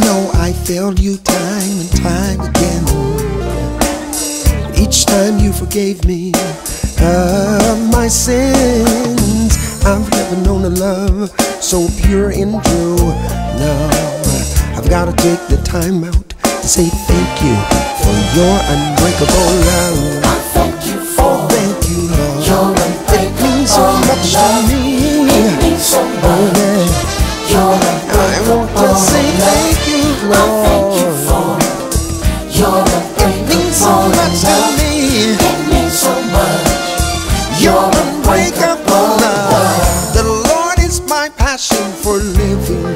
know I failed you time and time again. Each time you forgave me of my sins. I've never known a love so pure and true. Now I've got to take the time out to say thank you for your unbreakable love. passion for living.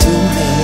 to me.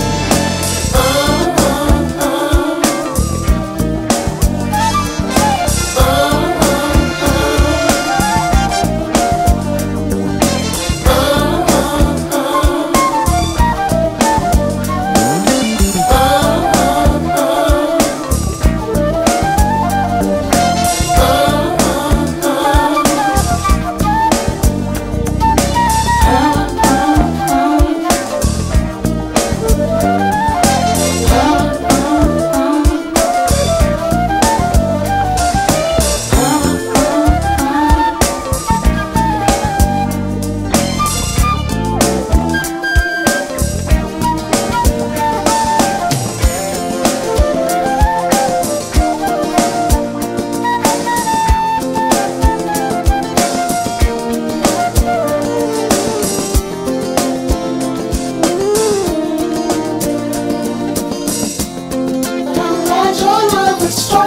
Stop.